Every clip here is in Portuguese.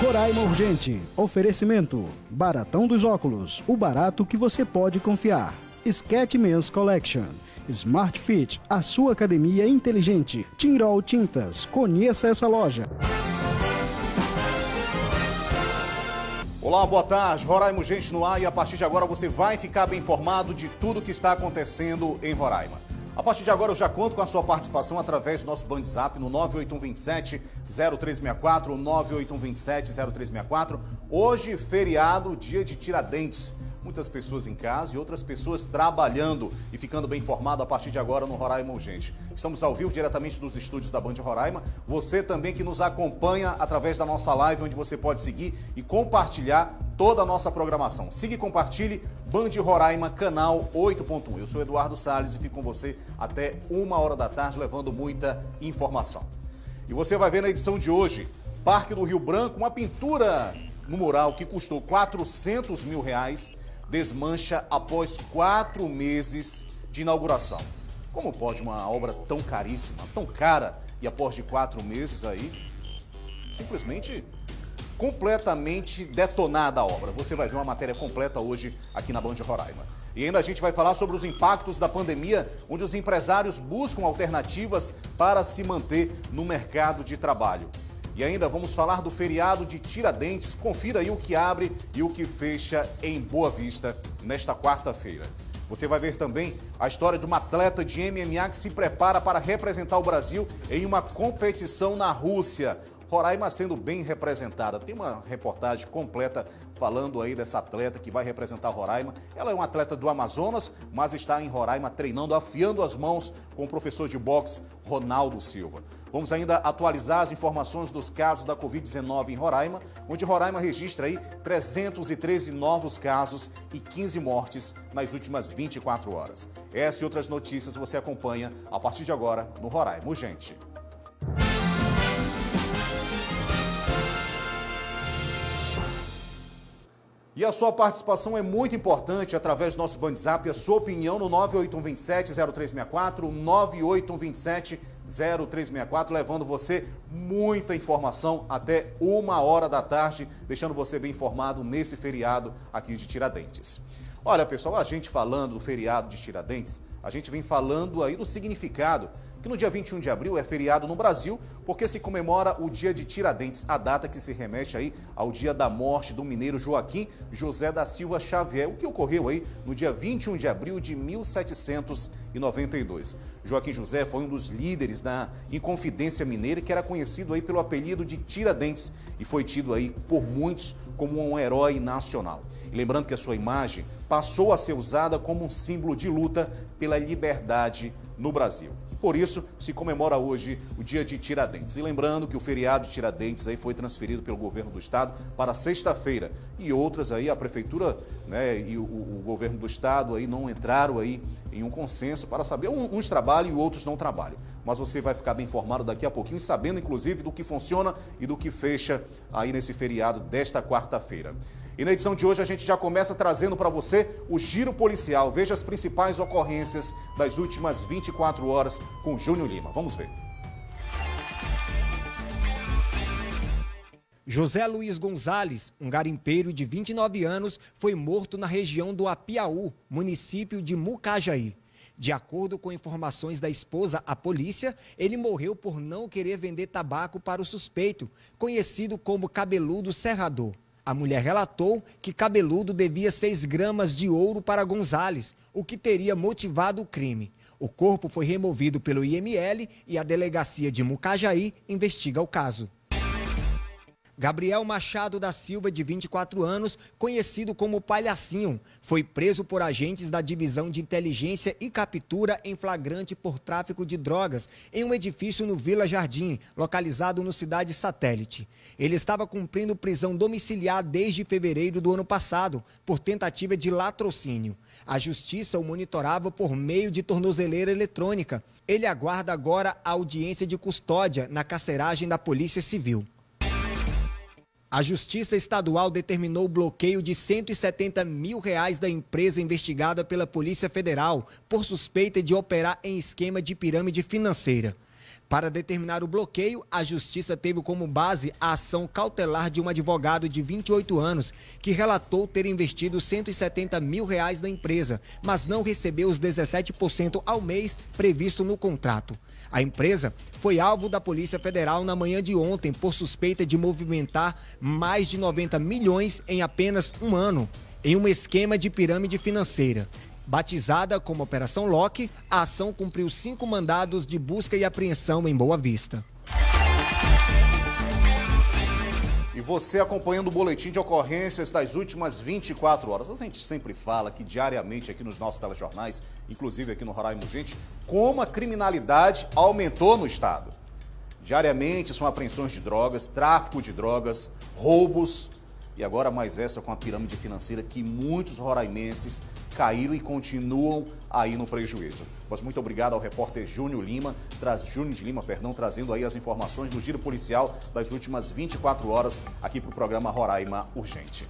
Roraima Urgente. Oferecimento. Baratão dos óculos. O barato que você pode confiar. Sketch Men's Collection. Smart Fit, a sua academia inteligente. Tinrol Tintas. Conheça essa loja. Olá, boa tarde. Roraima Urgente no ar e a partir de agora você vai ficar bem informado de tudo que está acontecendo em Roraima. A partir de agora eu já conto com a sua participação através do nosso WhatsApp no 98127 0364, 98127 0364. Hoje, feriado, dia de Tiradentes. Muitas pessoas em casa e outras pessoas trabalhando e ficando bem informado a partir de agora no Roraima Urgente. Estamos ao vivo diretamente dos estúdios da Band Roraima. Você também que nos acompanha através da nossa live, onde você pode seguir e compartilhar toda a nossa programação. Siga e compartilhe Band Roraima, canal 8.1. Eu sou Eduardo Salles e fico com você até uma hora da tarde, levando muita informação. E você vai ver na edição de hoje, Parque do Rio Branco, uma pintura no mural que custou 400 mil reais desmancha após quatro meses de inauguração. Como pode uma obra tão caríssima, tão cara, e após de quatro meses aí, simplesmente completamente detonada a obra? Você vai ver uma matéria completa hoje aqui na Band Roraima. E ainda a gente vai falar sobre os impactos da pandemia, onde os empresários buscam alternativas para se manter no mercado de trabalho. E ainda vamos falar do feriado de Tiradentes. Confira aí o que abre e o que fecha em Boa Vista nesta quarta-feira. Você vai ver também a história de uma atleta de MMA que se prepara para representar o Brasil em uma competição na Rússia. Roraima sendo bem representada. Tem uma reportagem completa falando aí dessa atleta que vai representar Roraima. Ela é uma atleta do Amazonas, mas está em Roraima treinando, afiando as mãos com o professor de boxe Ronaldo Silva. Vamos ainda atualizar as informações dos casos da Covid-19 em Roraima, onde Roraima registra aí 313 novos casos e 15 mortes nas últimas 24 horas. Essa e outras notícias você acompanha a partir de agora no Roraima Urgente. E a sua participação é muito importante através do nosso WhatsApp, a sua opinião no 98127-0364, 98127-0364, levando você muita informação até uma hora da tarde, deixando você bem informado nesse feriado aqui de Tiradentes. Olha, pessoal, a gente falando do feriado de Tiradentes, a gente vem falando aí do significado que no dia 21 de abril é feriado no Brasil, porque se comemora o dia de Tiradentes, a data que se remete aí ao dia da morte do mineiro Joaquim José da Silva Xavier, o que ocorreu aí no dia 21 de abril de 1792. Joaquim José foi um dos líderes da Inconfidência Mineira, que era conhecido aí pelo apelido de Tiradentes e foi tido aí por muitos como um herói nacional. E lembrando que a sua imagem passou a ser usada como um símbolo de luta pela liberdade no Brasil. Por isso, se comemora hoje o dia de Tiradentes. E lembrando que o feriado de Tiradentes aí foi transferido pelo governo do estado para sexta-feira. E outras aí, a prefeitura né, e o, o, governo do estado aí não entraram aí em um consenso para saber, uns trabalham e outros não trabalham. Mas você vai ficar bem informado daqui a pouquinho, sabendo inclusive do que funciona e do que fecha aí nesse feriado desta quarta-feira. E na edição de hoje a gente já começa trazendo para você o giro policial. Veja as principais ocorrências das últimas 24 horas com Júnior Lima. Vamos ver. José Luiz Gonzalez, um garimpeiro de 29 anos, foi morto na região do Apiaú, município de Mucajaí. De acordo com informações da esposa à polícia, ele morreu por não querer vender tabaco para o suspeito, conhecido como Cabeludo Serrador. A mulher relatou que Cabeludo devia 6 gramas de ouro para Gonzales, o que teria motivado o crime. O corpo foi removido pelo IML e a delegacia de Mucajaí investiga o caso. Gabriel Machado da Silva, de 24 anos, conhecido como Palhacinho, foi preso por agentes da Divisão de Inteligência e Captura em flagrante por tráfico de drogas em um edifício no Vila Jardim, localizado no Cidade Satélite. Ele estava cumprindo prisão domiciliar desde fevereiro do ano passado, por tentativa de latrocínio. A justiça o monitorava por meio de tornozeleira eletrônica. Ele aguarda agora a audiência de custódia na carceragem da Polícia Civil. A Justiça Estadual determinou o bloqueio de 170 mil reais da empresa investigada pela Polícia Federal por suspeita de operar em esquema de pirâmide financeira. Para determinar o bloqueio, a Justiça teve como base a ação cautelar de um advogado de 28 anos que relatou ter investido 170 mil reais na empresa, mas não recebeu os 17% ao mês previsto no contrato. A empresa foi alvo da Polícia Federal na manhã de ontem por suspeita de movimentar mais de 90 milhões em apenas um ano, em um esquema de pirâmide financeira. Batizada como Operação Loki, a ação cumpriu cinco mandados de busca e apreensão em Boa Vista. E você acompanhando o boletim de ocorrências das últimas 24 horas. A gente sempre fala que diariamente aqui nos nossos telejornais, inclusive aqui no Roraima Gente, como a criminalidade aumentou no estado. Diariamente são apreensões de drogas, tráfico de drogas, roubos e agora mais essa com a pirâmide financeira que muitos roraimenses caíram e continuam aí no prejuízo. Mas muito obrigado ao repórter Júnior Lima, traz, Júnior de Lima, perdão, trazendo aí as informações do giro policial das últimas 24 horas aqui para o programa Roraima Urgente.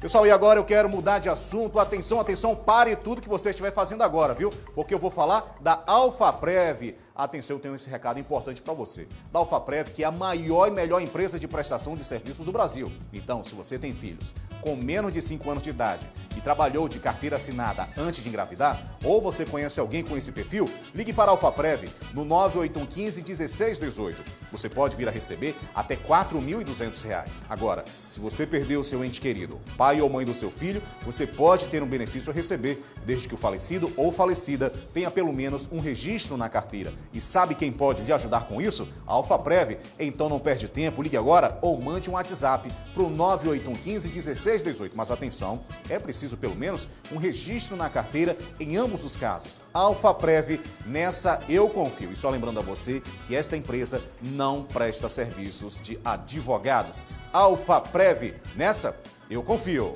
Pessoal, e agora eu quero mudar de assunto. Atenção, atenção, pare tudo que você estiver fazendo agora, viu? Porque eu vou falar da Alfaprev. Atenção, eu tenho esse recado importante para você. Da Alfaprev, que é a maior e melhor empresa de prestação de serviços do Brasil. Então, se você tem filhos com menos de 5 anos de idade e trabalhou de carteira assinada antes de engravidar, ou você conhece alguém com esse perfil, ligue para a Alfaprev no 98115 1618. Você pode vir a receber até R$ 4.200. Agora, se você perdeu o seu ente querido, pai ou mãe do seu filho, você pode ter um benefício a receber, desde que o falecido ou falecida tenha pelo menos um registro na carteira. E sabe quem pode lhe ajudar com isso? A Alfaprev. Então não perde tempo, ligue agora ou mande um WhatsApp para o 98115 1618. Mas atenção, é preciso pelo menos um registro na carteira em ambos os casos. Alfaprev, nessa eu confio. E só lembrando a você que esta empresa não presta serviços de advogados. Alfaprev, nessa eu confio.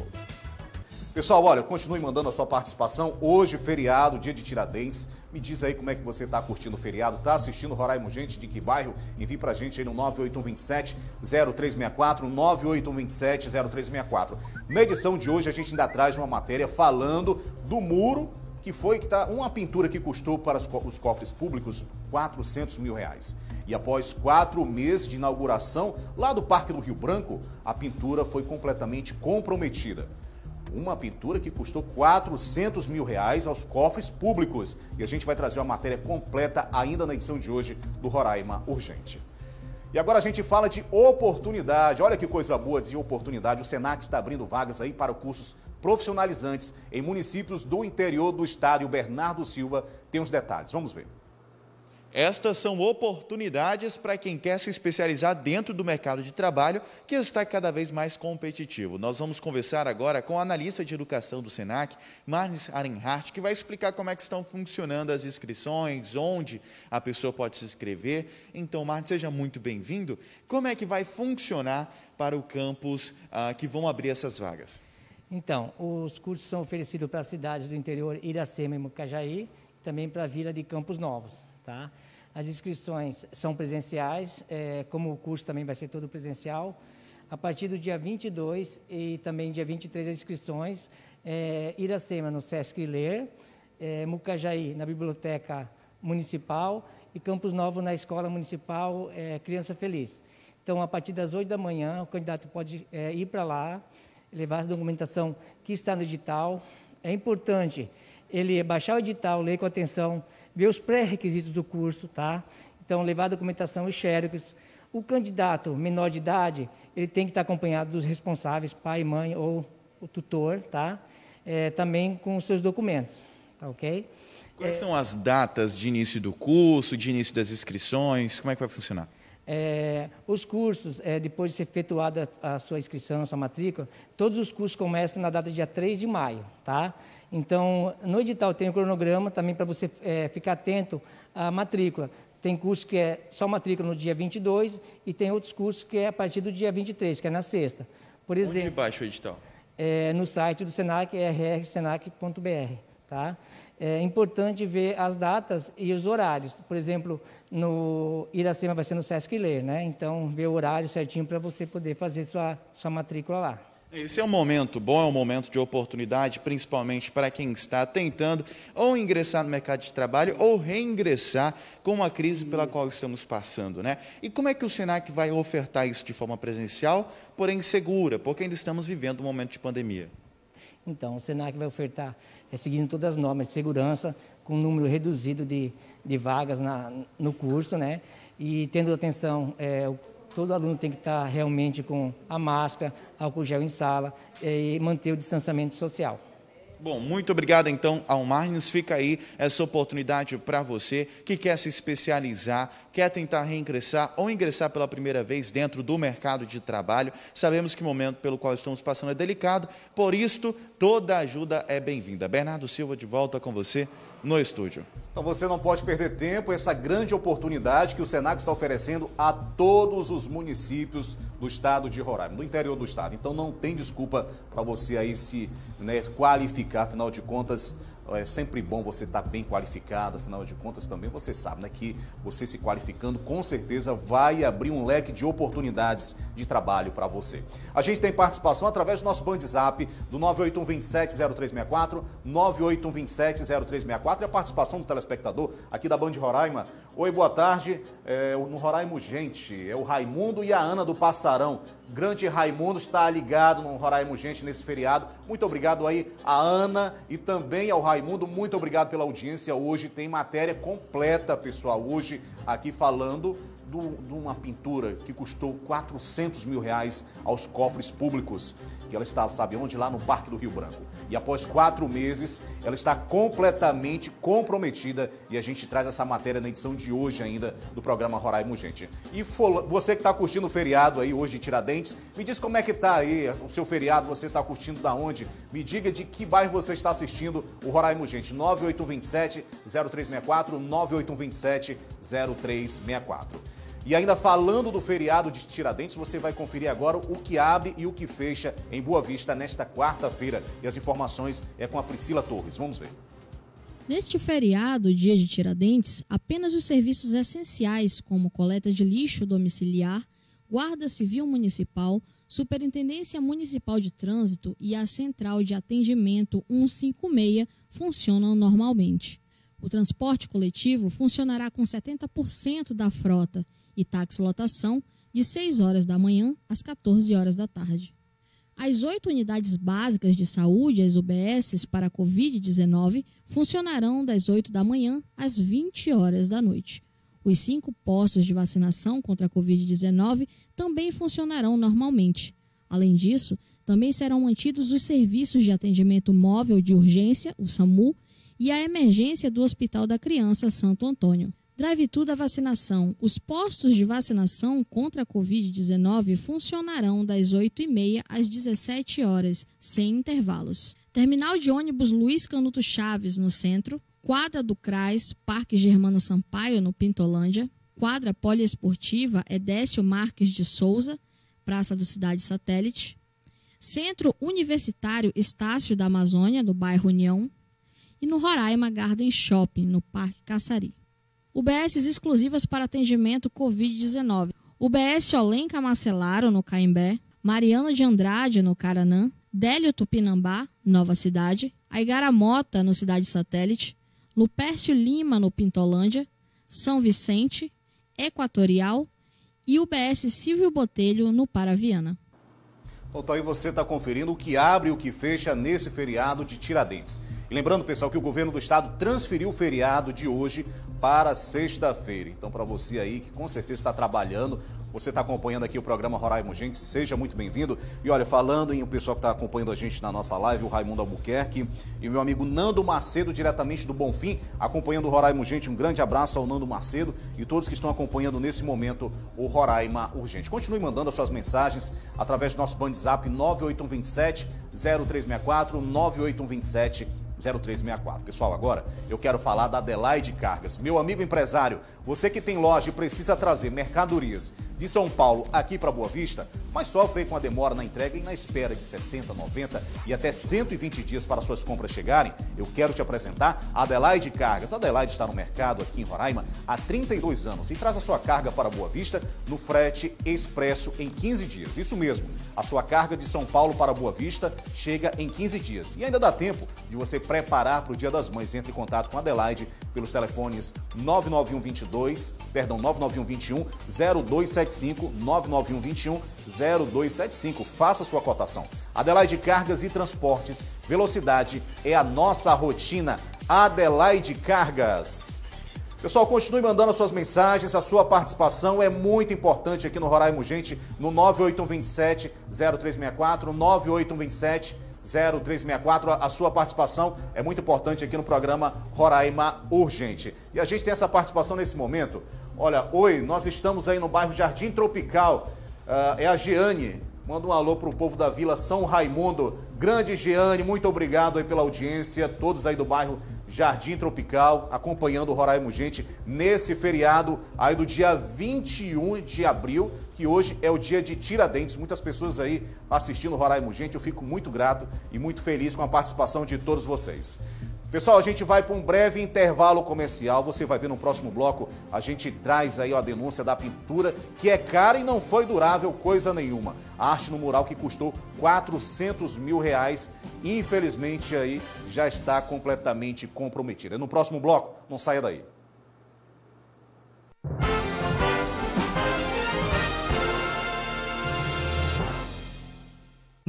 Pessoal, olha, continue mandando a sua participação. Hoje, feriado, dia de Tiradentes. Me diz aí como é que você está curtindo o feriado, está assistindo Roraima Gente, de que bairro? Envie pra gente aí no 98127 0364, 98127 0364. Na edição de hoje a gente ainda traz uma matéria falando do muro que foi que tá uma pintura que custou para os cofres públicos 400 mil reais. E após quatro meses de inauguração lá do Parque do Rio Branco, a pintura foi completamente comprometida uma pintura que custou 400 mil reais aos cofres públicos. E a gente vai trazer uma matéria completa ainda na edição de hoje do Roraima Urgente. E agora a gente fala de oportunidade. Olha que coisa boa de oportunidade. O Senac está abrindo vagas aí para cursos profissionalizantes em municípios do interior do estado. E o Bernardo Silva tem os detalhes. Vamos ver. Estas são oportunidades para quem quer se especializar dentro do mercado de trabalho, que está cada vez mais competitivo. Nós vamos conversar agora com a analista de educação do SENAC, Marnes Arenhardt, que vai explicar como é que estão funcionando as inscrições, onde a pessoa pode se inscrever. Então, Marnes, seja muito bem-vindo. Como é que vai funcionar para o campus ah, que vão abrir essas vagas? Então, os cursos são oferecidos para as cidades do interior Iracema e Mucajaí, também para a Vila de Campos Novos. Tá? As inscrições são presenciais, é, como o curso também vai ser todo presencial. A partir do dia 22 e também dia 23 as inscrições, é, Iracema no Sesc Ler, é, Mucajaí na Biblioteca Municipal e Campos Novo na Escola Municipal é, Criança Feliz. Então, a partir das 8 da manhã, o candidato pode é, ir para lá, levar a documentação que está no edital. É importante ele baixar o edital, ler com atenção, ver os pré-requisitos do curso, tá? Então, levar a documentação e xerox. O candidato menor de idade, ele tem que estar acompanhado dos responsáveis, pai, mãe ou o tutor, tá? É, também com os seus documentos, tá ok? Quais é, são as datas de início do curso, de início das inscrições? Como é que vai funcionar? É, os cursos, é, depois de ser efetuada a sua inscrição, a sua matrícula, todos os cursos começam na data dia 3 de maio, tá? Então, no edital tem o um cronograma também para você é, ficar atento à matrícula. Tem curso que é só matrícula no dia 22 e tem outros cursos que é a partir do dia 23, que é na sexta. Por exemplo, Onde baixa o edital? É, no site do Senac, é rrsenac.br. Tá? É importante ver as datas e os horários. Por exemplo, no Iracema vai ser no Sesc Ler, né? Então, ver o horário certinho para você poder fazer sua, sua matrícula lá. Esse é um momento bom, é um momento de oportunidade, principalmente para quem está tentando ou ingressar no mercado de trabalho ou reingressar com a crise pela qual estamos passando, né? E como é que o Senac vai ofertar isso de forma presencial, porém segura, porque ainda estamos vivendo um momento de pandemia? Então, o Senac vai ofertar, é, seguindo todas as normas de segurança, com um número reduzido de, de vagas na, no curso, né? E tendo atenção, é, todo aluno tem que estar realmente com a máscara, álcool gel em sala eh, e manter o distanciamento social. Bom, muito obrigado então ao Marnes. Fica aí essa oportunidade para você que quer se especializar, quer tentar reingressar ou ingressar pela primeira vez dentro do mercado de trabalho. Sabemos que o momento pelo qual estamos passando é delicado, por isso toda ajuda é bem-vinda. Bernardo Silva de volta com você no estúdio. Então você não pode perder tempo, essa grande oportunidade que o Senac está oferecendo a todos os municípios do estado de Roraima, do interior do estado. Então não tem desculpa para você aí se né, qualificar, afinal de contas, é sempre bom você estar tá bem qualificado, afinal de contas também você sabe né, que você se qualificando com certeza vai abrir um leque de oportunidades de trabalho para você. A gente tem participação através do nosso band zap do 981270364, 981270364 e a participação do telespectador aqui da Band Roraima. Oi, boa tarde, é, no Roraima Gente, é o Raimundo e a Ana do Passarão. Grande Raimundo está ligado no Roraima Gente nesse feriado. Muito obrigado aí a Ana e também ao Raimundo muito obrigado pela audiência. Hoje tem matéria completa, pessoal. Hoje aqui falando de uma pintura que custou 400 mil reais aos cofres públicos, que ela está, sabe onde? Lá no Parque do Rio Branco. E após quatro meses, ela está completamente comprometida e a gente traz essa matéria na edição de hoje ainda do programa Roraima gente. E você que está curtindo o feriado aí hoje de Tiradentes, me diz como é que está aí o seu feriado, você está curtindo da onde? Me diga de que bairro você está assistindo o Roraima gente. 9827 0364 9827 0364. E ainda falando do feriado de Tiradentes, você vai conferir agora o que abre e o que fecha em Boa Vista nesta quarta-feira. E as informações é com a Priscila Torres. Vamos ver. Neste feriado, dia de Tiradentes, apenas os serviços essenciais, como coleta de lixo domiciliar, Guarda Civil Municipal, Superintendência Municipal de Trânsito e a Central de Atendimento 156 funcionam normalmente. O transporte coletivo funcionará com 70% da frota e táxi lotação de 6 horas da manhã às 14 horas da tarde. As oito unidades básicas de saúde, as UBSs, para a Covid-19 funcionarão das 8 da manhã às 20 horas da noite. Os cinco postos de vacinação contra a Covid-19 também funcionarão normalmente. Além disso, também serão mantidos os serviços de atendimento móvel de urgência, o SAMU, e a emergência do Hospital da Criança Santo Antônio. Drive-thru da vacinação. Os postos de vacinação contra a Covid-19 funcionarão das 8h30 às 17 horas, sem intervalos. Terminal de ônibus Luiz Canuto Chaves, no centro. Quadra do CRAS, Parque Germano Sampaio, no Pintolândia. Quadra poliesportiva Edécio Marques de Souza, Praça do Cidade Satélite. Centro Universitário Estácio da Amazônia, no bairro União. E no Roraima Garden Shopping, no Parque Caçari. UBSs exclusivas para atendimento Covid-19. UBS Olenca Macelaro, no Caimbé, Mariano de Andrade, no Caranã, Délio Tupinambá, Nova Cidade, Aigara Mota, no Cidade Satélite, Lupércio Lima, no Pintolândia, São Vicente, Equatorial e UBS Silvio Botelho, no Paraviana. Então aí você está conferindo o que abre e o que fecha nesse feriado de Tiradentes. E lembrando, pessoal, que o governo do estado transferiu o feriado de hoje para sexta-feira. Então, para você aí que com certeza está trabalhando, você está acompanhando aqui o programa Roraima Gente, seja muito bem-vindo. E olha, falando em o pessoal que está acompanhando a gente na nossa live, o Raimundo Albuquerque e o meu amigo Nando Macedo, diretamente do Bonfim, acompanhando o Roraima Urgente. Um grande abraço ao Nando Macedo e todos que estão acompanhando nesse momento o Roraima Urgente. Continue mandando as suas mensagens através do nosso band zap 98127 0364 98127 0364. Pessoal, agora eu quero falar da Adelaide Cargas. Meu amigo empresário, você que tem loja e precisa trazer mercadorias de São Paulo aqui para Boa Vista, mas sofre com a demora na entrega e na espera de 60, 90 e até 120 dias para suas compras chegarem, eu quero te apresentar a Adelaide Cargas. A Adelaide está no mercado aqui em Roraima há 32 anos e traz a sua carga para Boa Vista no frete expresso em 15 dias. Isso mesmo, a sua carga de São Paulo para Boa Vista chega em 15 dias. E ainda dá tempo de você preparar para o Dia das Mães. Entre em contato com Adelaide pelos telefones 99122, perdão, 99121 0275, 99121 0275. Faça sua cotação. Adelaide Cargas e Transportes, velocidade é a nossa rotina. Adelaide Cargas. Pessoal, continue mandando as suas mensagens, a sua participação é muito importante aqui no Roraima Gente, no 98127 0364, 98127 0364. A sua participação é muito importante aqui no programa Roraima Urgente. E a gente tem essa participação nesse momento. Olha, oi, nós estamos aí no bairro Jardim Tropical. Uh, é a Giane. Manda um alô para o povo da Vila São Raimundo. Grande Giane, muito obrigado aí pela audiência. Todos aí do bairro Jardim Tropical, acompanhando o Roraima Gente nesse feriado aí do dia 21 de abril, que hoje é o dia de Tiradentes. Muitas pessoas aí assistindo o Roraima Gente, eu fico muito grato e muito feliz com a participação de todos vocês. Pessoal, a gente vai para um breve intervalo comercial. Você vai ver no próximo bloco, a gente traz aí a denúncia da pintura, que é cara e não foi durável coisa nenhuma. A arte no mural que custou 400 mil reais, infelizmente aí já está completamente comprometida. No próximo bloco, não saia daí.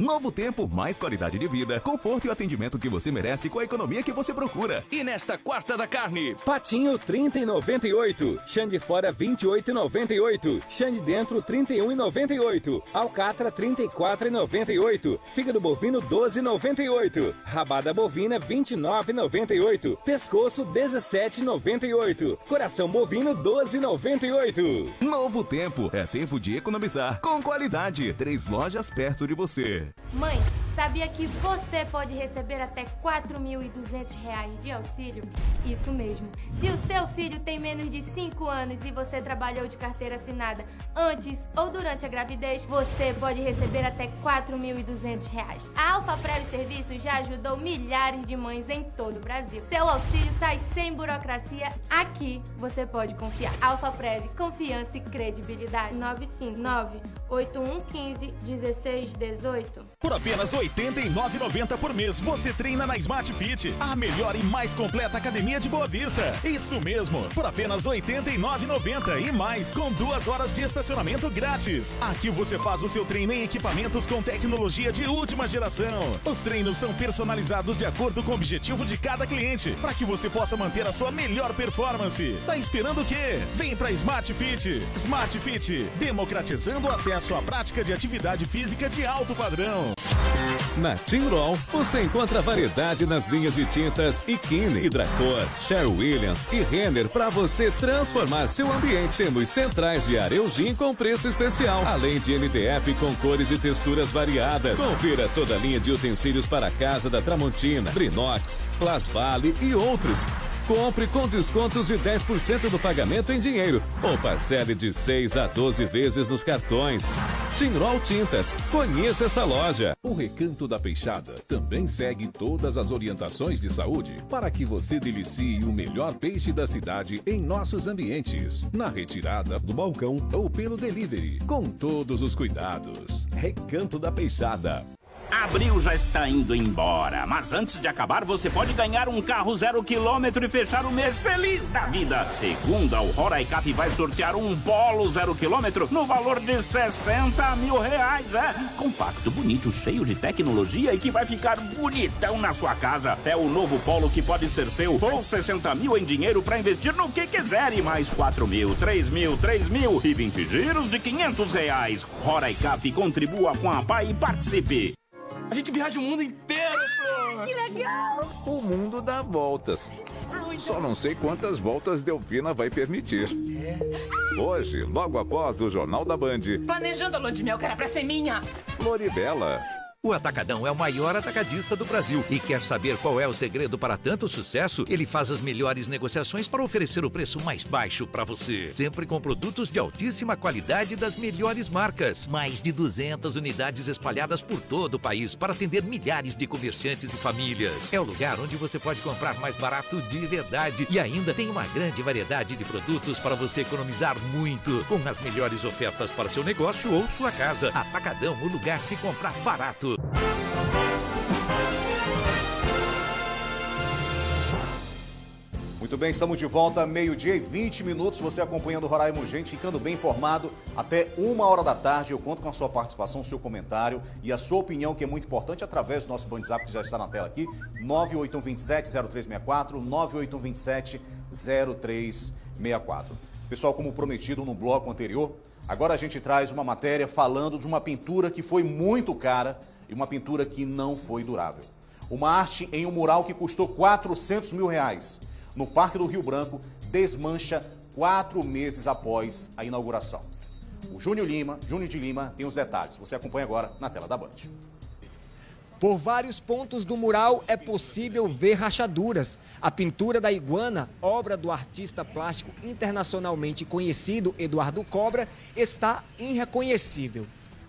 Novo tempo, mais qualidade de vida, conforto e atendimento que você merece com a economia que você procura. E nesta quarta da carne, patinho 30,98, chã de fora 28,98, chã de dentro 31,98, alcatra 34,98, fígado bovino 12,98, rabada bovina 29,98, pescoço 17,98, coração bovino 12,98. Novo tempo, é tempo de economizar com qualidade. Três lojas perto de você. Mãe, sabia que você pode receber até R$ 4.200 de auxílio? Isso mesmo. Se o seu filho tem menos de 5 anos e você trabalhou de carteira assinada antes ou durante a gravidez, você pode receber até R$ 4.200. A Alfa Preve Serviços já ajudou milhares de mães em todo o Brasil. Seu auxílio sai sem burocracia. Aqui você pode confiar. Alfa Preve, confiança e credibilidade. 959 8115 1618 por apenas R$ 89,90 por mês, você treina na Smart Fit, a melhor e mais completa academia de Boa Vista. Isso mesmo, por apenas R$ 89,90 e mais, com duas horas de estacionamento grátis. Aqui você faz o seu treino em equipamentos com tecnologia de última geração. Os treinos são personalizados de acordo com o objetivo de cada cliente, para que você possa manter a sua melhor performance. Tá esperando o quê? Vem pra Smart Fit. Smart Fit, democratizando o acesso à prática de atividade física de alto padrão. Na Tinrol, você encontra variedade nas linhas de tintas Ikine, Hidracor, Sherwin Williams e Renner para você transformar seu ambiente. Temos centrais de Areugin com preço especial, além de MDF com cores e texturas variadas. Confira toda a linha de utensílios para casa da Tramontina, Brinox, Plasvale e outros. Compre com descontos de 10% do pagamento em dinheiro ou parcele de 6 a 12 vezes nos cartões. Tinrol Tintas. Conheça essa loja. O Recanto da Peixada também segue todas as orientações de saúde para que você delicie o melhor peixe da cidade em nossos ambientes. Na retirada do balcão ou pelo delivery, com todos os cuidados. Recanto da Peixada. Abril já está indo embora, mas antes de acabar você pode ganhar um carro zero quilômetro e fechar o mês feliz da vida. Segunda, o Roraicap vai sortear um Polo zero quilômetro no valor de 60 mil reais, é? Compacto, bonito, cheio de tecnologia e que vai ficar bonitão na sua casa. É o novo Polo que pode ser seu ou 60 mil em dinheiro para investir no que quiser e mais 4 mil, 3 mil, 3 mil e 20 giros de 500 reais. Roraicap contribua com a PAI e participe. A gente viaja o mundo inteiro, Flor! Que legal! O mundo dá voltas. Só não sei quantas voltas Delfina vai permitir. Hoje, logo após o Jornal da Band. Planejando a lua de mel que era pra ser minha. Floribela O Atacadão é o maior atacadista do Brasil e quer saber qual é o segredo para tanto sucesso? Ele faz as melhores negociações para oferecer o preço mais baixo para você. Sempre com produtos de altíssima qualidade das melhores marcas. Mais de 200 unidades espalhadas por todo o país para atender milhares de comerciantes e famílias. É o lugar onde você pode comprar mais barato de verdade e ainda tem uma grande variedade de produtos para você economizar muito. Com as melhores ofertas para seu negócio ou sua casa. Atacadão, o lugar de comprar barato. Muito bem, estamos de volta, meio-dia e 20 minutos. Você acompanhando o Roraima Gente, ficando bem informado até uma hora da tarde. Eu conto com a sua participação, seu comentário e a sua opinião, que é muito importante, através do nosso WhatsApp, que já está na tela aqui: 98127-0364, 98127-0364. Pessoal, como prometido no bloco anterior, agora a gente traz uma matéria falando de uma pintura que foi muito cara e uma pintura que não foi durável. Uma arte em um mural que custou 400 mil reais no Parque do Rio Branco desmancha quatro meses após a inauguração. O Júnior Lima, Júnior de Lima, tem os detalhes. Você acompanha agora na tela da Band. Por vários pontos do mural é possível ver rachaduras. A pintura da iguana, obra do artista plástico internacionalmente conhecido Eduardo Cobra, está irreconhecível.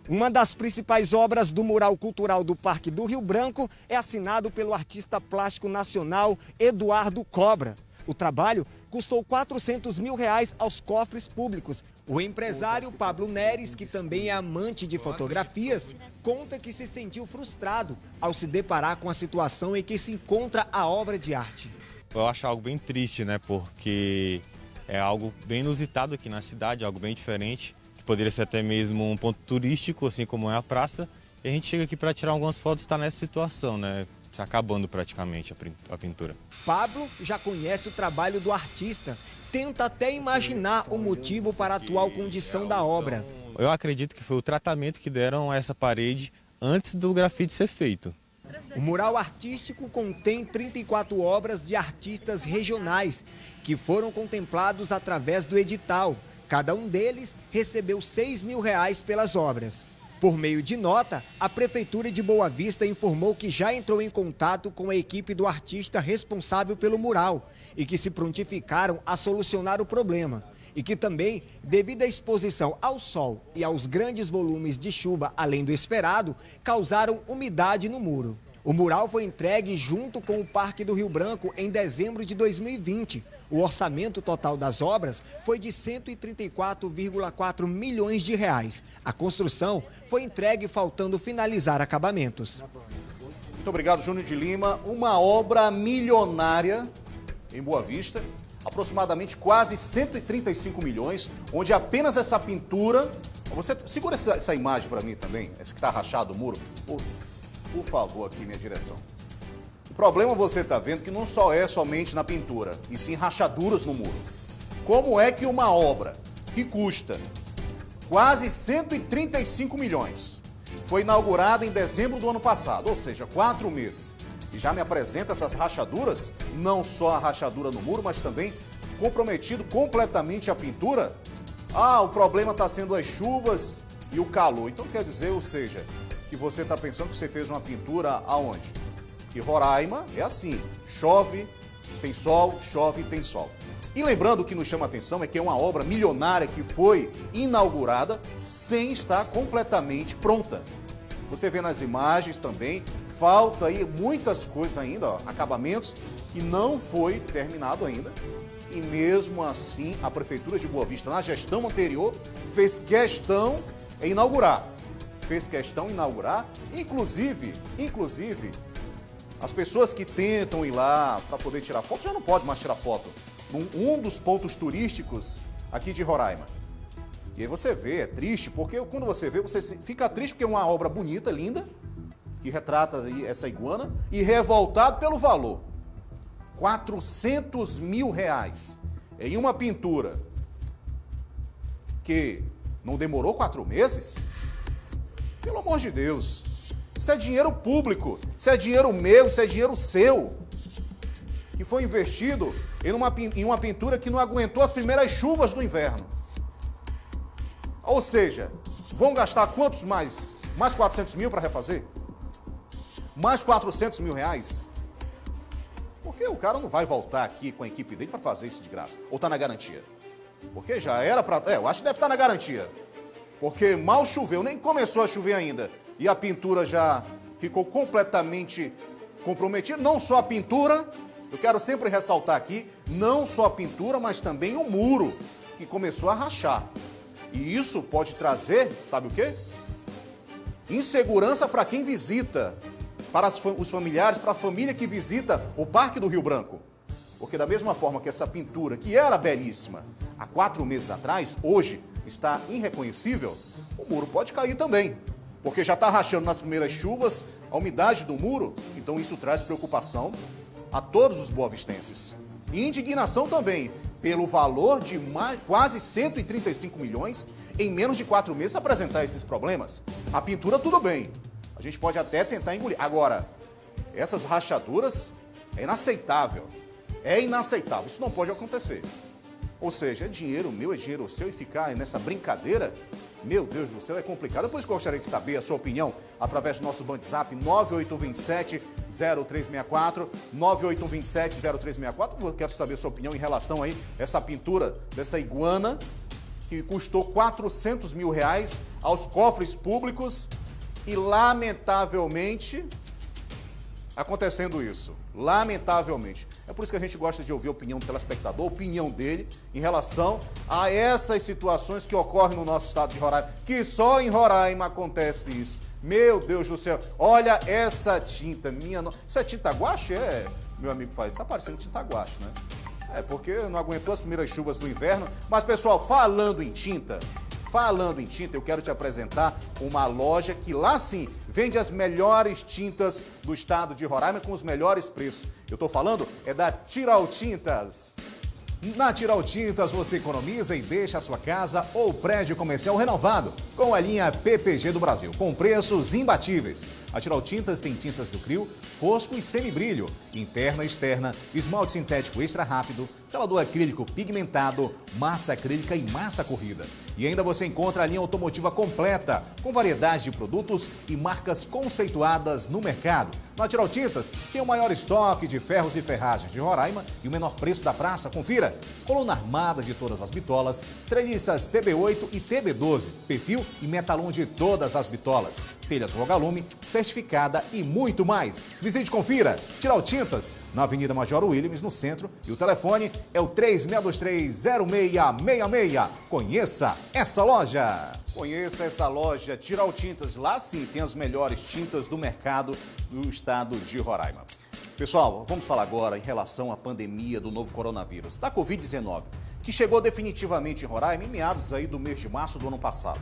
Uma das principais obras do mural cultural do Parque do Rio Branco é assinado pelo artista plástico nacional Eduardo Cobra. O trabalho custou 400 mil reais aos cofres públicos. O empresário Pablo Neres, que também é amante de fotografias, conta que se sentiu frustrado ao se deparar com a situação em que se encontra a obra de arte. Eu acho algo bem triste, né? Porque é algo bem inusitado aqui na cidade, algo bem diferente que poderia ser até mesmo um ponto turístico, assim como é a praça. E a gente chega aqui para tirar algumas fotos e está nessa situação, né? Se acabando praticamente a pintura. Pablo já conhece o trabalho do artista, tenta até imaginar o motivo para a atual condição da obra. Eu acredito que foi o tratamento que deram a essa parede antes do grafite ser feito. O mural artístico contém 34 obras de artistas regionais que foram contemplados através do edital. Cada um deles recebeu 6 mil reais pelas obras. Por meio de nota, a Prefeitura de Boa Vista informou que já entrou em contato com a equipe do artista responsável pelo mural e que se prontificaram a solucionar o problema. E que também, devido à exposição ao sol e aos grandes volumes de chuva além do esperado, causaram umidade no muro. O mural foi entregue junto com o Parque do Rio Branco em dezembro de 2020. O orçamento total das obras foi de 134,4 milhões de reais. A construção foi entregue faltando finalizar acabamentos. Muito obrigado, Júnior de Lima. Uma obra milionária em Boa Vista, aproximadamente quase 135 milhões, onde apenas essa pintura. Você segura essa, essa imagem para mim também, essa que está rachado o muro. Por favor, aqui, minha direção. Problema você está vendo que não só é somente na pintura, e sim rachaduras no muro. Como é que uma obra que custa quase 135 milhões foi inaugurada em dezembro do ano passado, ou seja, quatro meses, e já me apresenta essas rachaduras, não só a rachadura no muro, mas também comprometido completamente a pintura? Ah, o problema está sendo as chuvas e o calor. Então quer dizer, ou seja, que você está pensando que você fez uma pintura aonde? E Roraima é assim, chove, tem sol, chove, tem sol. E lembrando que nos chama a atenção é que é uma obra milionária que foi inaugurada sem estar completamente pronta. Você vê nas imagens também, falta aí muitas coisas ainda, ó, acabamentos que não foi terminado ainda. E mesmo assim, a Prefeitura de Boa Vista, na gestão anterior, fez questão em inaugurar fez questão de inaugurar. Inclusive, inclusive, as pessoas que tentam ir lá para poder tirar foto já não podem mais tirar foto. Um, um dos pontos turísticos aqui de Roraima. E aí você vê, é triste, porque quando você vê, você fica triste porque é uma obra bonita, linda, que retrata essa iguana, e revoltado pelo valor. 400 mil reais em uma pintura que não demorou quatro meses? Pelo amor de Deus. Isso é dinheiro público, isso é dinheiro meu, isso é dinheiro seu. Que foi investido em uma, em uma pintura que não aguentou as primeiras chuvas do inverno. Ou seja, vão gastar quantos mais? Mais 400 mil para refazer? Mais 400 mil reais? Porque o cara não vai voltar aqui com a equipe dele para fazer isso de graça. Ou tá na garantia? Porque já era para. É, eu acho que deve estar tá na garantia. Porque mal choveu, nem começou a chover ainda. E a pintura já ficou completamente comprometida. Não só a pintura, eu quero sempre ressaltar aqui, não só a pintura, mas também o muro, que começou a rachar. E isso pode trazer, sabe o quê? Insegurança para quem visita, para os familiares, para a família que visita o Parque do Rio Branco. Porque da mesma forma que essa pintura, que era belíssima há quatro meses atrás, hoje está irreconhecível, o muro pode cair também. Porque já está rachando nas primeiras chuvas a umidade do muro, então isso traz preocupação a todos os boavistenses. E indignação também pelo valor de mais, quase 135 milhões em menos de quatro meses apresentar esses problemas. A pintura, tudo bem. A gente pode até tentar engolir. Agora, essas rachaduras é inaceitável. É inaceitável. Isso não pode acontecer. Ou seja, é dinheiro meu, é dinheiro seu e ficar nessa brincadeira, meu Deus do céu, é complicado. Por isso que eu gostaria de saber a sua opinião através do nosso WhatsApp 9827 0364 9827 0364. Eu quero saber a sua opinião em relação aí a essa pintura dessa iguana que custou 400 mil reais aos cofres públicos e lamentavelmente acontecendo isso. Lamentavelmente. É por isso que a gente gosta de ouvir a opinião do telespectador, a opinião dele em relação a essas situações que ocorrem no nosso estado de Roraima, que só em Roraima acontece isso. Meu Deus do céu, olha essa tinta, minha. No... Isso é tinta guache? É, meu amigo faz. Tá parecendo tinta guache, né? É porque não aguentou as primeiras chuvas do inverno. Mas, pessoal, falando em tinta, Falando em tinta, eu quero te apresentar uma loja que lá sim vende as melhores tintas do estado de Roraima com os melhores preços. Eu estou falando é da Tiral Tintas. Na Tiral Tintas você economiza e deixa a sua casa ou prédio comercial renovado com a linha PPG do Brasil, com preços imbatíveis. A Tiral Tintas tem tintas do Crio, fosco e semibrilho, interna e externa, esmalte sintético extra rápido, selador acrílico pigmentado, massa acrílica e massa corrida. E ainda você encontra a linha automotiva completa, com variedade de produtos e marcas conceituadas no mercado. Na Tiral Tintas tem o maior estoque de ferros e ferragens de Roraima e o menor preço da praça. Confira. Coluna armada de todas as bitolas, treliças TB8 e TB12, perfil e metalon de todas as bitolas, telhas Rogalume, certificada e muito mais. Visite confira. Tiral Tintas, na Avenida Major Williams, no centro, e o telefone é o 36230666. Conheça essa loja. Conheça essa loja Tiral Tintas. Lá sim tem as melhores tintas do mercado do estado de Roraima. Pessoal, vamos falar agora em relação à pandemia do novo coronavírus, da Covid-19, que chegou definitivamente em Roraima em meados aí do mês de março do ano passado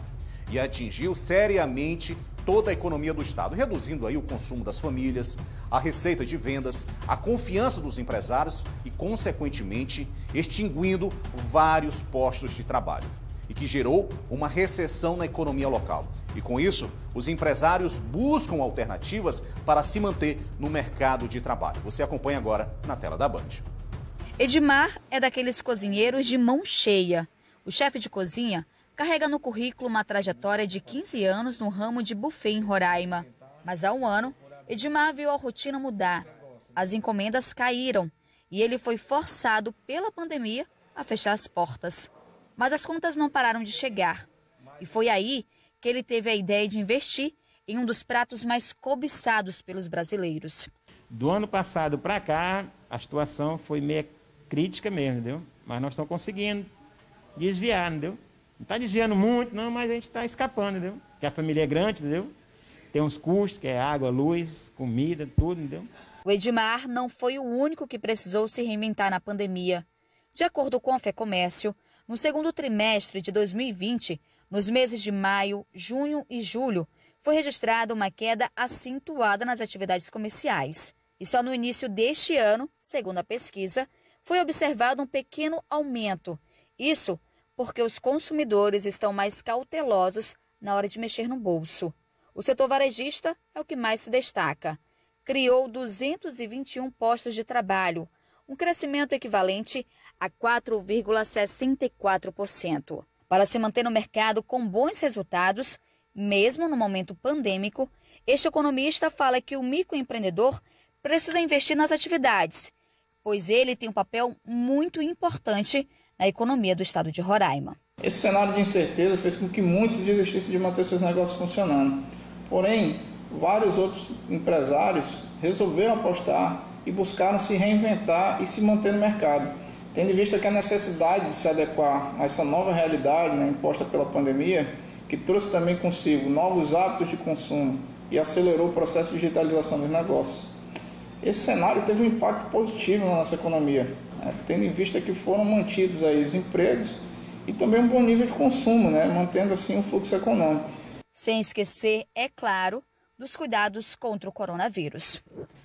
e atingiu seriamente toda a economia do estado, reduzindo aí o consumo das famílias, a receita de vendas, a confiança dos empresários e, consequentemente, extinguindo vários postos de trabalho e que gerou uma recessão na economia local. E com isso, os empresários buscam alternativas para se manter no mercado de trabalho. Você acompanha agora na tela da Band. Edmar é daqueles cozinheiros de mão cheia. O chefe de cozinha carrega no currículo uma trajetória de 15 anos no ramo de buffet em Roraima. Mas há um ano, Edmar viu a rotina mudar. As encomendas caíram e ele foi forçado pela pandemia a fechar as portas. Mas as contas não pararam de chegar. E foi aí que ele teve a ideia de investir em um dos pratos mais cobiçados pelos brasileiros. Do ano passado para cá, a situação foi meio crítica mesmo, entendeu? Mas nós estamos conseguindo desviar, entendeu? Não está desviando muito, não, mas a gente está escapando, entendeu? Porque a família é grande, entendeu? Tem uns custos, que é água, luz, comida, tudo, entendeu? O Edmar não foi o único que precisou se reinventar na pandemia. De acordo com a FEComércio, no segundo trimestre de 2020, nos meses de maio, junho e julho, foi registrada uma queda acentuada nas atividades comerciais. E só no início deste ano, segundo a pesquisa, foi observado um pequeno aumento. Isso porque os consumidores estão mais cautelosos na hora de mexer no bolso. O setor varejista é o que mais se destaca. Criou 221 postos de trabalho, um crescimento equivalente a 4,64%. Para se manter no mercado com bons resultados, mesmo no momento pandêmico, Este economista fala que o microempreendedor precisa investir nas atividades, pois ele tem um papel muito importante na economia do estado de Roraima. Esse cenário de incerteza fez com que muitos desistissem de manter seus negócios funcionando. Porém, vários outros empresários resolveram apostar e buscaram se reinventar e se manter no mercado, tendo em vista que a necessidade de se adequar a essa nova realidade né, imposta pela pandemia, que trouxe também consigo novos hábitos de consumo e acelerou o processo de digitalização dos negócios. Esse cenário teve um impacto positivo na nossa economia, né, tendo em vista que foram mantidos aí os empregos e também um bom nível de consumo, né, mantendo assim o fluxo econômico. Sem esquecer, é claro, dos cuidados contra o coronavírus.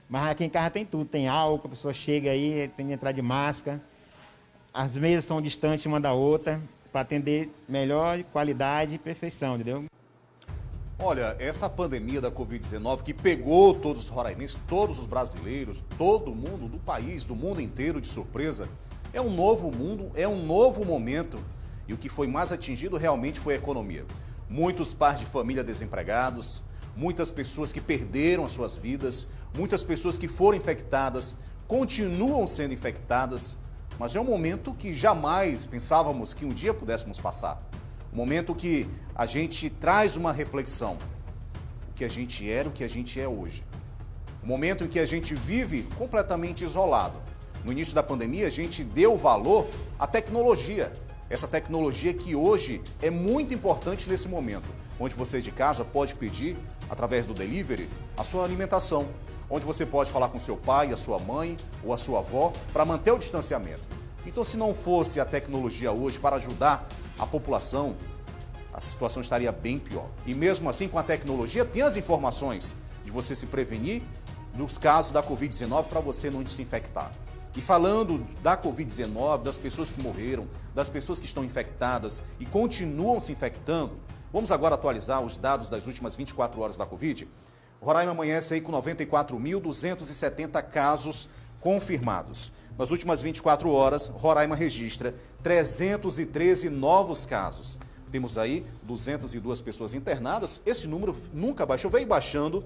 Mas aqui em casa tem tudo, tem álcool, a pessoa chega aí, tem que entrar de máscara. As mesas são distantes uma da outra, para atender melhor qualidade e perfeição, entendeu? Olha, essa pandemia da Covid-19 que pegou todos os roraimenses, todos os brasileiros, todo mundo do país, do mundo inteiro de surpresa, é um novo mundo, é um novo momento. E o que foi mais atingido realmente foi a economia. Muitos pais de família desempregados, muitas pessoas que perderam as suas vidas, muitas pessoas que foram infectadas, continuam sendo infectadas, mas é um momento que jamais pensávamos que um dia pudéssemos passar. Momento que a gente traz uma reflexão. O que a gente era, o que a gente é hoje. Um momento em que a gente vive completamente isolado. No início da pandemia, a gente deu valor à tecnologia. Essa tecnologia que hoje é muito importante nesse momento, onde você de casa pode pedir, através do delivery, a sua alimentação. Onde você pode falar com seu pai, a sua mãe ou a sua avó para manter o distanciamento. Então, se não fosse a tecnologia hoje para ajudar a população, a situação estaria bem pior. E mesmo assim, com a tecnologia, tem as informações de você se prevenir nos casos da Covid-19 para você não se infectar. E falando da Covid-19, das pessoas que morreram, das pessoas que estão infectadas e continuam se infectando, vamos agora atualizar os dados das últimas 24 horas da Covid. Roraima amanhece aí com 94.270 casos confirmados. Nas últimas 24 horas, Roraima registra 313 novos casos. Temos aí 202 pessoas internadas. Esse número nunca baixou, veio baixando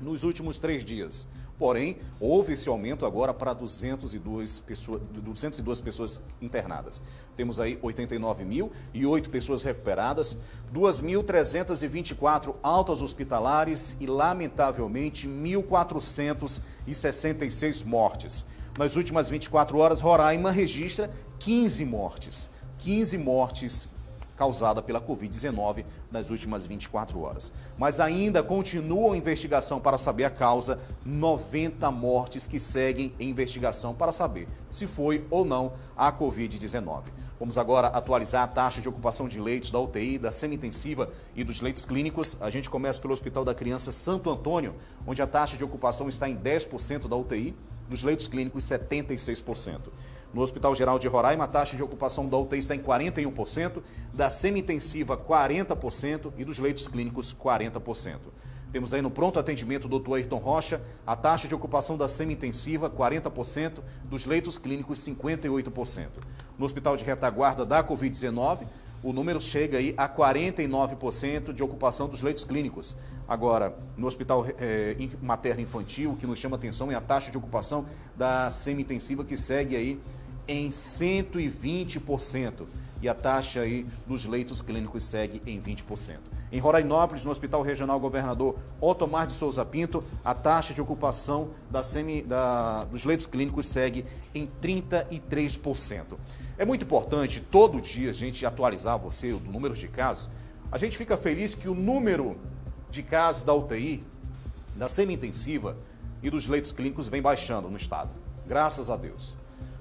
nos últimos três dias. Porém, houve esse aumento agora para 202 pessoas, 202 pessoas internadas. Temos aí 89.008 pessoas recuperadas, 2.324 altas hospitalares e, lamentavelmente, 1.466 mortes. Nas últimas 24 horas, Roraima registra 15 mortes. 15 mortes causada pela Covid-19 nas últimas 24 horas. Mas ainda continua a investigação para saber a causa, 90 mortes que seguem em investigação para saber se foi ou não a Covid-19. Vamos agora atualizar a taxa de ocupação de leitos da UTI, da semi-intensiva e dos leitos clínicos. A gente começa pelo Hospital da Criança Santo Antônio, onde a taxa de ocupação está em 10% da UTI, dos leitos clínicos 76%. No Hospital Geral de Roraima, a taxa de ocupação da UTI está em 41%, da semi-intensiva 40% e dos leitos clínicos 40%. Temos aí no pronto atendimento do Dr. Ayrton Rocha, a taxa de ocupação da semi-intensiva 40%, dos leitos clínicos 58%. No Hospital de Retaguarda da Covid-19, o número chega aí a 49% de ocupação dos leitos clínicos. Agora, no hospital é, materno infantil, o que nos chama atenção é a taxa de ocupação da semi-intensiva que segue aí em 120% e a taxa aí dos leitos clínicos segue em 20%. Em Rorainópolis, no Hospital Regional Governador Otomar de Souza Pinto, a taxa de ocupação da semi, da, dos leitos clínicos segue em 33%. É muito importante todo dia a gente atualizar você o número de casos. A gente fica feliz que o número de casos da UTI, da semi-intensiva e dos leitos clínicos vem baixando no estado. Graças a Deus.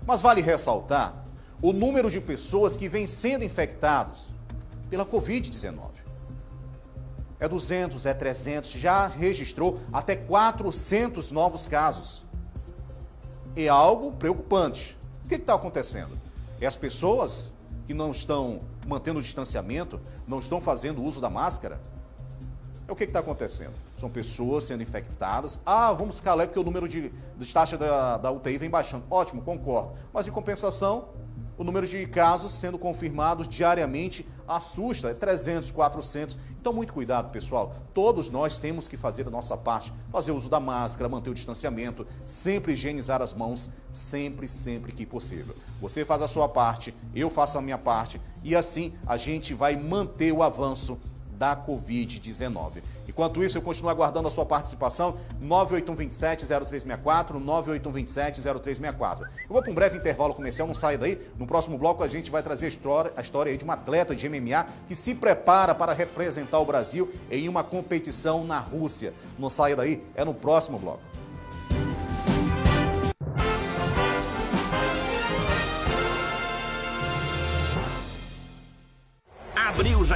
Mas vale ressaltar o número de pessoas que vêm sendo infectados pela Covid-19. É 200, é 300, já registrou até 400 novos casos. É algo preocupante. O que está acontecendo? É as pessoas que não estão mantendo o distanciamento, não estão fazendo uso da máscara? O que está acontecendo? São pessoas sendo infectadas. Ah, vamos calar porque o número de, de taxa da, da UTI vem baixando. Ótimo, concordo. Mas em compensação, O número de casos sendo confirmados diariamente assusta, é 300, 400. Então, muito cuidado, pessoal. Todos nós temos que fazer a nossa parte, fazer uso da máscara, manter o distanciamento, sempre higienizar as mãos, sempre, sempre que possível. Você faz a sua parte, eu faço a minha parte e assim a gente vai manter o avanço da Covid-19. Enquanto isso, eu continuo aguardando a sua participação, 98127-0364, 98127-0364. Eu vou para um breve intervalo comercial, não saia daí. No próximo bloco, a gente vai trazer a história, a história de uma atleta de MMA que se prepara para representar o Brasil em uma competição na Rússia. Não saia daí, é no próximo bloco.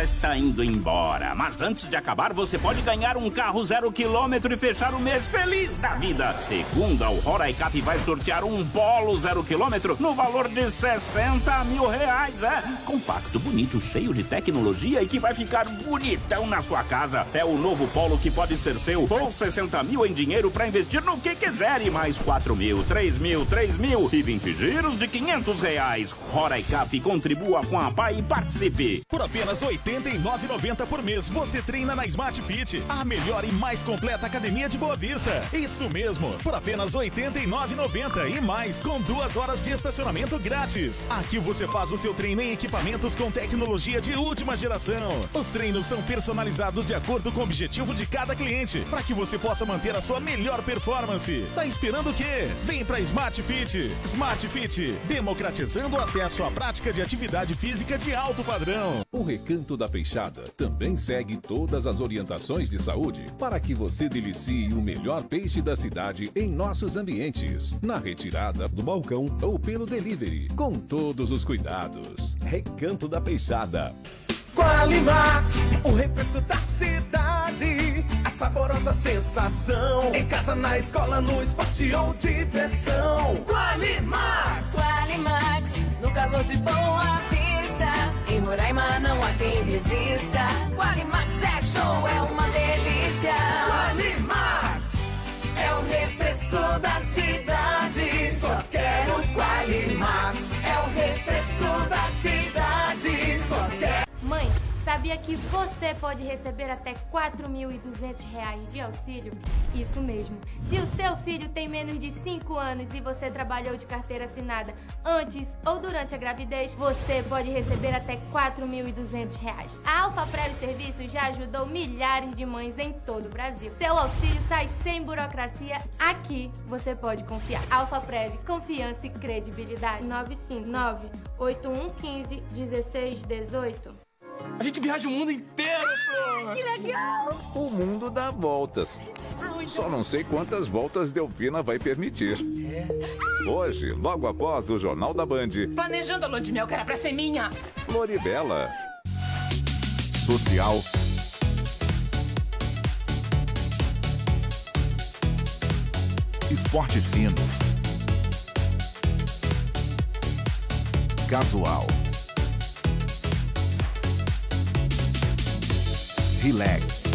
está indo embora. Mas antes de acabar, você pode ganhar um carro zero quilômetro e fechar o mês feliz da vida. Segunda, o Horaicap vai sortear um polo zero quilômetro no valor de 60 mil reais. É compacto, bonito, cheio de tecnologia e que vai ficar bonitão na sua casa. É o novo polo que pode ser seu ou 60 mil em dinheiro para investir no que quiser e mais 4 mil, 3 mil, 3 mil e 20 giros de 500 reais. Horaicap contribua com a PAI e participe. Por apenas 80 99,90 por mês você treina na Smart Fit, a melhor e mais completa academia de Boa Vista. Isso mesmo, por apenas 89,90 e mais com duas horas de estacionamento grátis. Aqui você faz o seu treino em equipamentos com tecnologia de última geração. Os treinos são personalizados de acordo com o objetivo de cada cliente, para que você possa manter a sua melhor performance. Tá esperando o quê? Vem pra Smart Fit. Smart Fit, democratizando o acesso à prática de atividade física de alto padrão. O Recanto da Peixada também segue todas as orientações de saúde para que você delicie o melhor peixe da cidade em nossos ambientes, na retirada do balcão ou pelo delivery, com todos os cuidados. Recanto da Peixada. Qualimax, o refresco da cidade, a saborosa sensação. Em casa, na escola, no esporte ou diversão. Qualimax, Qualimax, no calor de boa vista. Em Roraima não há quem resista. Qualimax é show, é uma delícia. Qualimax, é o refresco da cidade. Só quero Qualimax, é o refresco da cidade. Só quero. Sabia que você pode receber até 4.200 reais de auxílio? Isso mesmo. Se o seu filho tem menos de 5 anos e você trabalhou de carteira assinada antes ou durante a gravidez, você pode receber até 4.200 reais. A Alfa Prev Serviços já ajudou milhares de mães em todo o Brasil. Seu auxílio sai sem burocracia. Aqui você pode confiar. Alfa Prev, confiança e credibilidade. 959 8115 1618 A gente viaja o mundo inteiro, pô! Que legal! O mundo dá voltas. Só não sei quantas voltas Delfina vai permitir. Hoje, logo após o Jornal da Band, Planejando a lua de mel que era pra ser minha. Floribela. Social. Esporte fino. Casual. Relax.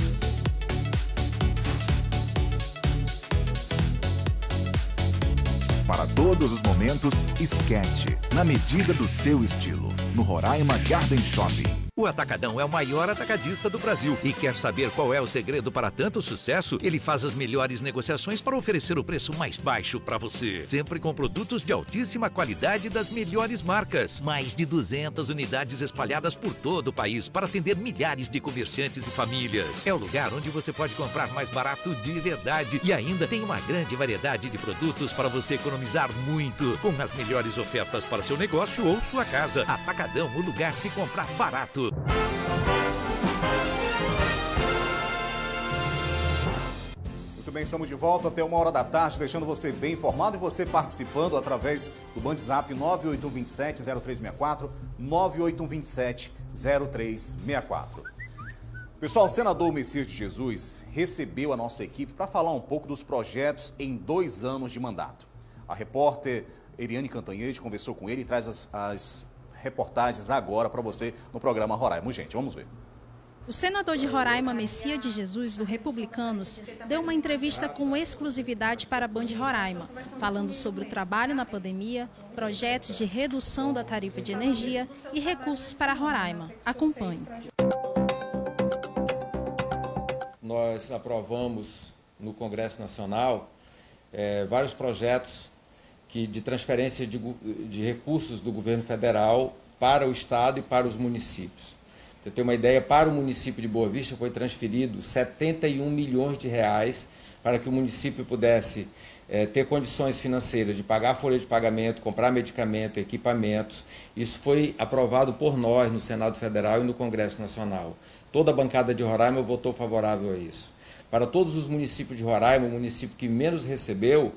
Para todos os momentos, esquete, na medida do seu estilo, no Roraima Garden Shopping. O Atacadão é o maior atacadista do Brasil e quer saber qual é o segredo para tanto sucesso? Ele faz as melhores negociações para oferecer o preço mais baixo para você. Sempre com produtos de altíssima qualidade das melhores marcas. Mais de 200 unidades espalhadas por todo o país para atender milhares de comerciantes e famílias. É o lugar onde você pode comprar mais barato de verdade e ainda tem uma grande variedade de produtos para você economizar muito. Com as melhores ofertas para seu negócio ou sua casa. Atacadão, o lugar de comprar barato. Muito bem, estamos de volta até uma hora da tarde, deixando você bem informado e você participando através do Bandzap 98127-0364, 98127-0364. Pessoal, o senador Messias de Jesus recebeu a nossa equipe para falar um pouco dos projetos em dois anos de mandato. A repórter Eriane Cantanhede conversou com ele e traz as, as reportagens agora para você no programa Roraima. Gente, vamos ver. O senador de Roraima, Messia de Jesus, do Republicanos, deu uma entrevista com exclusividade para a Band Roraima, falando sobre o trabalho na pandemia, projetos de redução da tarifa de energia e recursos para Roraima. Acompanhe. Nós aprovamos no Congresso Nacional é, vários projetos que, de transferência de, de recursos do governo federal para o Estado e para os municípios. Você tem uma ideia, para o município de Boa Vista foi transferido 71 milhões de reais para que o município pudesse é, ter condições financeiras de pagar a folha de pagamento, comprar medicamento, equipamentos. Isso foi aprovado por nós no Senado Federal e no Congresso Nacional. Toda a bancada de Roraima votou favorável a isso. Para todos os municípios de Roraima, o município que menos recebeu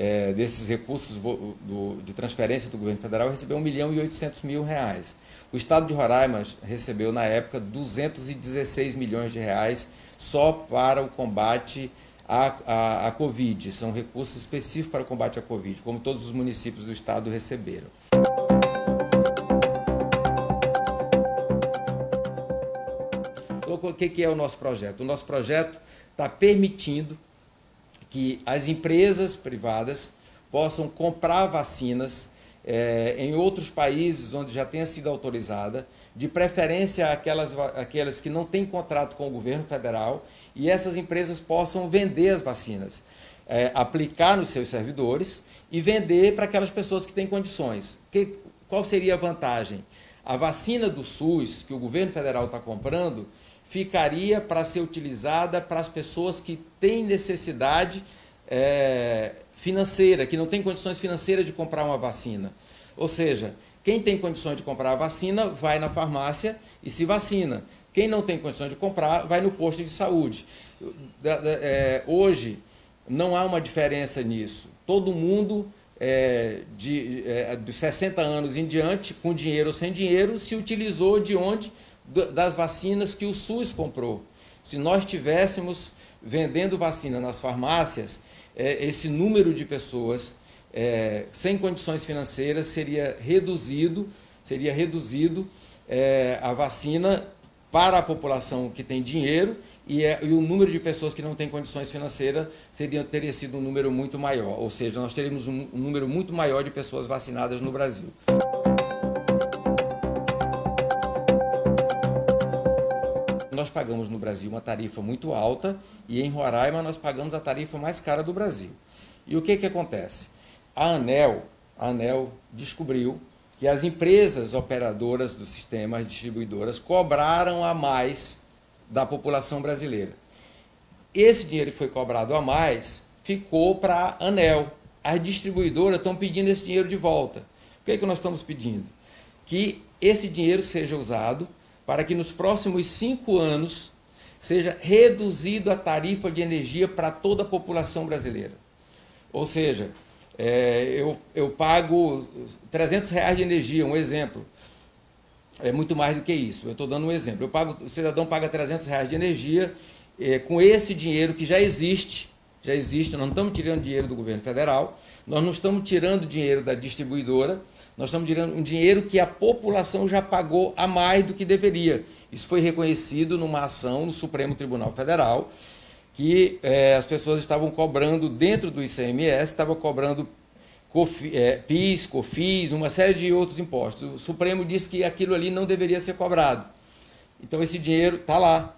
é, desses recursos do, de transferência do governo federal recebeu 1 milhão e 800 mil reais. O estado de Roraima recebeu, na época, 216 milhões de reais só para o combate à, à, à Covid. São recursos específicos para o combate à Covid, como todos os municípios do estado receberam. Então, o que é o nosso projeto? O nosso projeto está permitindo que as empresas privadas possam comprar vacinas é, em outros países onde já tenha sido autorizada, de preferência aquelas, aquelas que não têm contrato com o governo federal, e essas empresas possam vender as vacinas, é, aplicar nos seus servidores e vender para aquelas pessoas que têm condições. Que, qual seria a vantagem? A vacina do SUS, que o governo federal está comprando, ficaria para ser utilizada para as pessoas que têm necessidade é, financeira, que não tem condições financeiras de comprar uma vacina. Ou seja, quem tem condições de comprar a vacina vai na farmácia e se vacina. Quem não tem condições de comprar vai no posto de saúde. É, hoje não há uma diferença nisso. Todo mundo é, de, é, de 60 anos em diante, com dinheiro ou sem dinheiro, se utilizou de onde? Das vacinas que o SUS comprou. Se nós tivéssemos vendendo vacina nas farmácias, é, esse número de pessoas é, sem condições financeiras seria reduzido, seria reduzido é, a vacina para a população que tem dinheiro e, é, e, o número de pessoas que não têm condições financeiras seria, teria sido um número muito maior, ou seja, nós teríamos um, um número muito maior de pessoas vacinadas no Brasil. Nós pagamos no Brasil uma tarifa muito alta e em Roraima nós pagamos a tarifa mais cara do Brasil. E o que, que acontece? A ANEL, a ANEL descobriu que as empresas operadoras do sistema, as distribuidoras, cobraram a mais da população brasileira. Esse dinheiro que foi cobrado a mais ficou para a ANEL. As distribuidoras estão pedindo esse dinheiro de volta. O que, é que nós estamos pedindo? Que esse dinheiro seja usado para que nos próximos cinco anos seja reduzido a tarifa de energia para toda a população brasileira. Ou seja, é, eu, eu pago 300 reais de energia, um exemplo. É muito mais do que isso. Eu estou dando um exemplo. Eu pago, o cidadão paga 300 reais de energia é, com esse dinheiro que já existe, já existe. Nós não estamos tirando dinheiro do governo federal, nós não estamos tirando dinheiro da distribuidora nós estamos tirando um dinheiro que a população já pagou a mais do que deveria. Isso foi reconhecido numa ação no Supremo Tribunal Federal, que é, as pessoas estavam cobrando dentro do ICMS, estavam cobrando COFI, é, PIS, COFIS, uma série de outros impostos. O Supremo disse que aquilo ali não deveria ser cobrado. Então esse dinheiro está lá.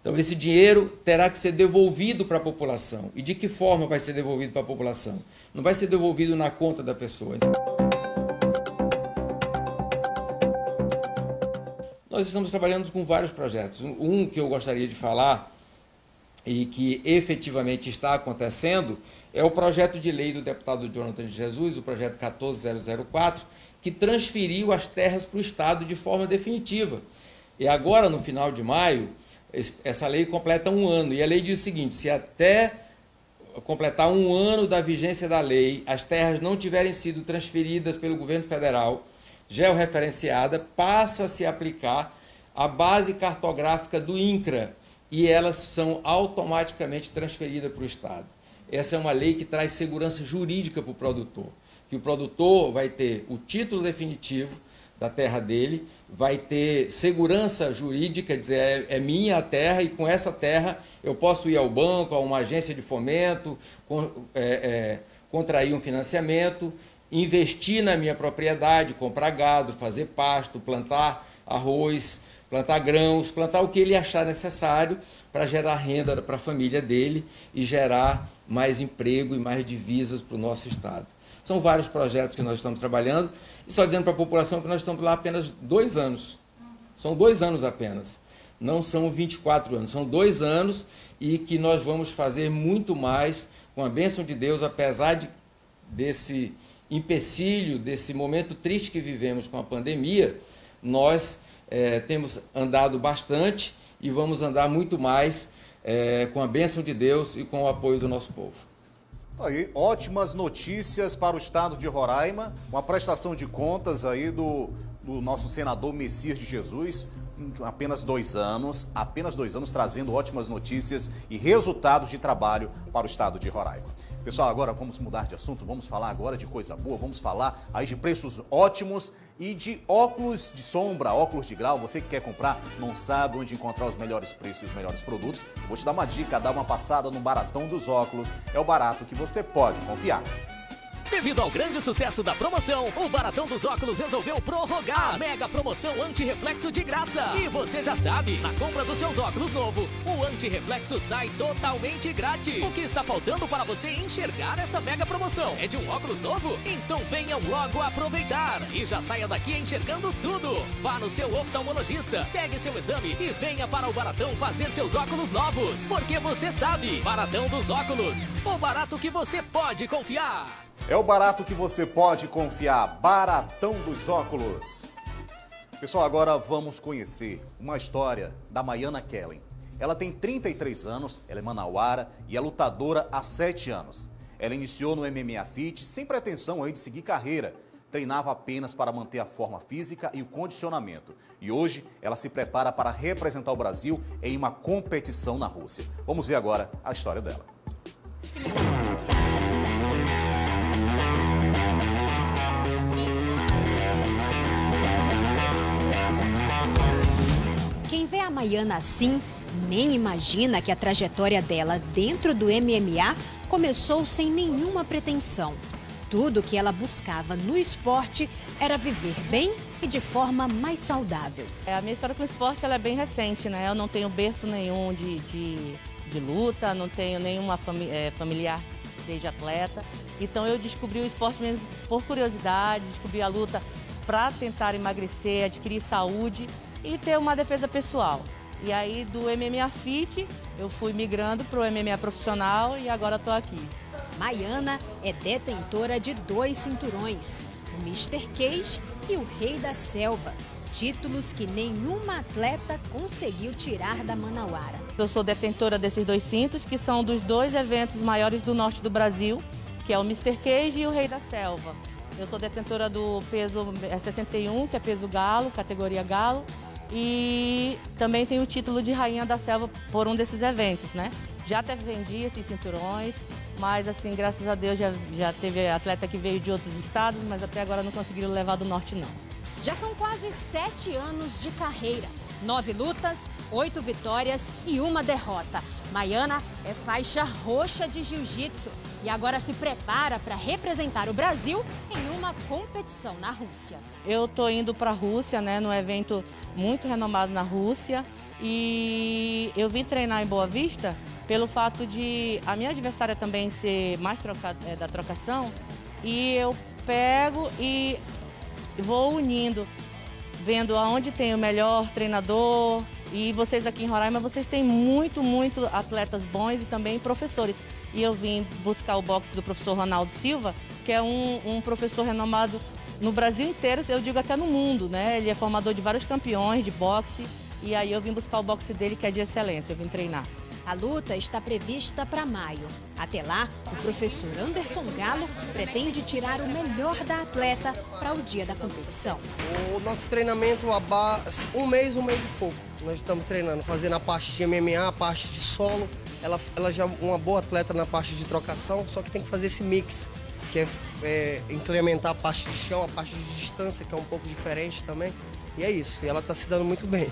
Então esse dinheiro terá que ser devolvido para a população. E de que forma vai ser devolvido para a população? Não vai ser devolvido na conta da pessoa. Nós estamos trabalhando com vários projetos. Um que eu gostaria de falar e que efetivamente está acontecendo é o projeto de lei do deputado Jonathan de Jesus, o projeto 14004, que transferiu as terras para o Estado de forma definitiva. E agora, no final de maio, essa lei completa um ano. E a lei diz o seguinte: se até completar um ano da vigência da lei, as terras não tiverem sido transferidas pelo governo federal georreferenciada passa a se aplicar a base cartográfica do INCRA e elas são automaticamente transferidas para o Estado. Essa é uma lei que traz segurança jurídica para o produtor, que o produtor vai ter o título definitivo, da terra dele, vai ter segurança jurídica, dizer, é, é, minha a terra e com essa terra eu posso ir ao banco, a uma agência de fomento, é, é, contrair um financiamento, investir na minha propriedade, comprar gado, fazer pasto, plantar arroz, plantar grãos, plantar o que ele achar necessário para gerar renda para a família dele e gerar mais emprego e mais divisas para o nosso Estado. São vários projetos que nós estamos trabalhando e só dizendo para a população que nós estamos lá apenas dois anos. São dois anos apenas. Não são 24 anos, são dois anos e que nós vamos fazer muito mais com a bênção de Deus, apesar de, desse empecilho, desse momento triste que vivemos com a pandemia, nós é, temos andado bastante e vamos andar muito mais é, com a bênção de Deus e com o apoio do nosso povo. Aí, ótimas notícias para o estado de Roraima, uma prestação de contas aí do, do nosso senador Messias de Jesus, apenas dois anos, apenas dois anos, trazendo ótimas notícias e resultados de trabalho para o estado de Roraima. Pessoal, agora vamos mudar de assunto, vamos falar agora de coisa boa, vamos falar aí de preços ótimos e de óculos de sombra, óculos de grau. Você que quer comprar, não sabe onde encontrar os melhores preços e os melhores produtos. Vou te dar uma dica, dá uma passada no Baratão dos Óculos. É o barato que você pode confiar. Devido ao grande sucesso da promoção, o Baratão dos Óculos resolveu prorrogar a mega promoção anti-reflexo de graça. E você já sabe, na compra dos seus óculos novo, o anti-reflexo sai totalmente grátis. O que está faltando para você enxergar essa mega promoção? É de um óculos novo? Então venham logo aproveitar e já saia daqui enxergando tudo. Vá no seu oftalmologista, pegue seu exame e venha para o Baratão fazer seus óculos novos. Porque você sabe, Baratão dos Óculos, o barato que você pode confiar. É o barato que você pode confiar, Baratão dos Óculos. Pessoal, agora vamos conhecer uma história da Maiana Kellen. Ela tem 33 anos, ela é manauara e é lutadora há 7 anos. Ela iniciou no MMA Fit sem pretensão aí de seguir carreira. Treinava apenas para manter a forma física e o condicionamento. E hoje ela se prepara para representar o Brasil em uma competição na Rússia. Vamos ver agora a história dela. Vê a Maiana assim, nem imagina que a trajetória dela dentro do MMA começou sem nenhuma pretensão. Tudo que ela buscava no esporte era viver bem e de forma mais saudável. É, a minha história com o esporte ela é bem recente, né? Eu não tenho berço nenhum de, de, de luta, não tenho nenhuma fami é, familiar que seja atleta. Então eu descobri o esporte mesmo por curiosidade, descobri a luta para tentar emagrecer, adquirir saúde e ter uma defesa pessoal. E aí do MMA Fit eu fui migrando para o MMA profissional e agora estou aqui. Maiana é detentora de dois cinturões, o Mr. Cage e o Rei da Selva, títulos que nenhuma atleta conseguiu tirar da Manauara. Eu sou detentora desses dois cintos, que são dos dois eventos maiores do norte do Brasil, que é o Mr. Cage e o Rei da Selva. Eu sou detentora do peso 61, que é peso galo, categoria galo, e também tenho o título de Rainha da Selva por um desses eventos, né? Já até vendi esses cinturões, mas assim, graças a Deus já, já teve atleta que veio de outros estados, mas até agora não conseguiram levar do norte não. Já são quase sete anos de carreira. Nove lutas, oito vitórias e uma derrota. Maiana é faixa roxa de jiu-jitsu e agora se prepara para representar o Brasil em uma competição na Rússia. Eu estou indo para a Rússia, né, num evento muito renomado na Rússia e eu vim treinar em Boa Vista pelo fato de a minha adversária também ser mais troca, é, da trocação e eu pego e vou unindo, vendo aonde tem o melhor treinador, e vocês aqui em Roraima, vocês têm muito, muito atletas bons e também professores. E eu vim buscar o boxe do professor Ronaldo Silva, que é um, um professor renomado no Brasil inteiro, eu digo até no mundo, né? Ele é formador de vários campeões de boxe. E aí eu vim buscar o boxe dele, que é de excelência, eu vim treinar. A luta está prevista para maio. Até lá, o professor Anderson Galo pretende tirar o melhor da atleta para o dia da competição. O nosso treinamento, um mês, um mês e pouco. Nós estamos treinando, fazendo a parte de MMA, a parte de solo. Ela, ela já é uma boa atleta na parte de trocação, só que tem que fazer esse mix, que é, é a parte de chão, a parte de distância, que é um pouco diferente também. E é isso, e ela está se dando muito bem.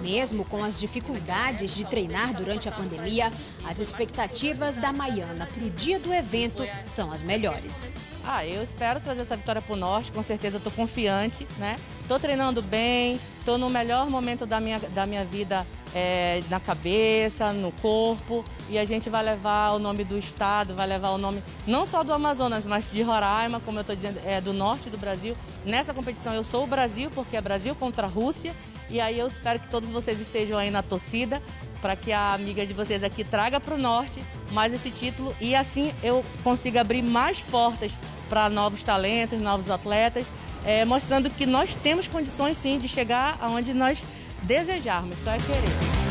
Mesmo com as dificuldades de treinar durante a pandemia, as expectativas da Maiana para o dia do evento são as melhores. Ah, eu espero trazer essa vitória para o Norte, com certeza estou confiante, né? Estou treinando bem, estou no melhor momento da minha, da minha vida é, na cabeça, no corpo, e a gente vai levar o nome do estado, vai levar o nome não só do Amazonas, mas de Roraima, como eu estou dizendo, é do norte do Brasil. Nessa competição eu sou o Brasil, porque é Brasil contra a Rússia, e aí eu espero que todos vocês estejam aí na torcida para que a amiga de vocês aqui traga para o norte mais esse título e assim eu consiga abrir mais portas para novos talentos, novos atletas, é, mostrando que nós temos condições sim de chegar aonde nós desejarmos, só é querer.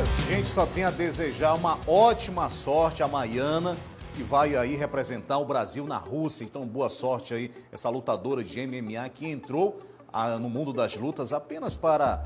A gente só tem a desejar uma ótima sorte a Maiana, que vai aí representar o Brasil na Rússia. Então, boa sorte aí, essa lutadora de MMA que entrou no mundo das lutas apenas para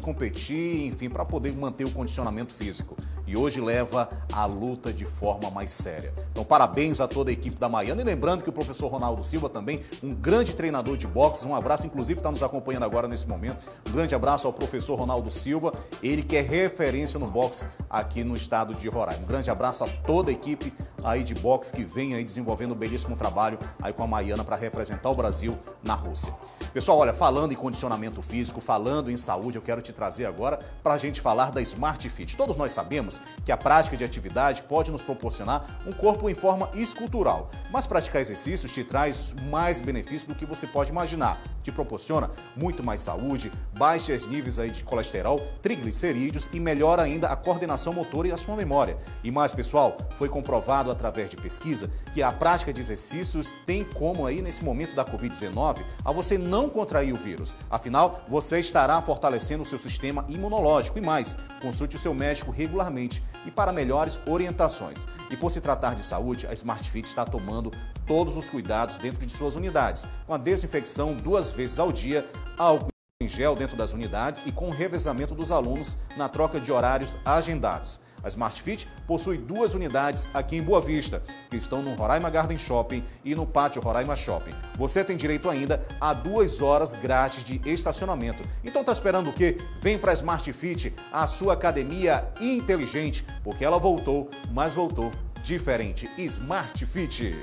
competir, enfim, para poder manter o condicionamento físico. E hoje leva a luta de forma mais séria. Então, parabéns a toda a equipe da Maiana. E lembrando que o professor Ronaldo Silva também, um grande treinador de boxe, um abraço, inclusive está nos acompanhando agora nesse momento. Um grande abraço ao professor Ronaldo Silva, ele que é referência no boxe aqui no estado de Roraima. Um grande abraço a toda a equipe aí de boxe que vem aí desenvolvendo um belíssimo trabalho aí com a Maiana para representar o Brasil na Rússia. Pessoal, olha, falando em condicionamento físico, falando em saúde, eu quero te trazer agora para a gente falar da Smart Fit. Todos nós sabemos que a prática de atividade pode nos proporcionar um corpo em forma escultural, mas praticar exercícios te traz mais benefícios do que você pode imaginar. Te proporciona muito mais saúde, baixos níveis aí de colesterol, triglicerídeos e melhora ainda a coordenação motora e a sua memória. E mais, pessoal, foi comprovado através de pesquisa que a prática de exercícios tem como aí nesse momento da Covid-19 a você não contrair o vírus. Afinal, você estará fortalecendo o seu sistema imunológico e mais, consulte o seu médico regularmente e para melhores orientações. E por se tratar de saúde, a Smart Fit está tomando todos os cuidados dentro de suas unidades, com a desinfecção duas vezes ao dia, álcool em gel dentro das unidades e com o revezamento dos alunos na troca de horários agendados. A Smart Fit possui duas unidades aqui em Boa Vista, que estão no Roraima Garden Shopping e no Pátio Roraima Shopping. Você tem direito ainda a duas horas grátis de estacionamento. Então tá esperando o quê? Vem para a Smart Fit, a sua academia inteligente, porque ela voltou, mas voltou diferente. Smart Fit.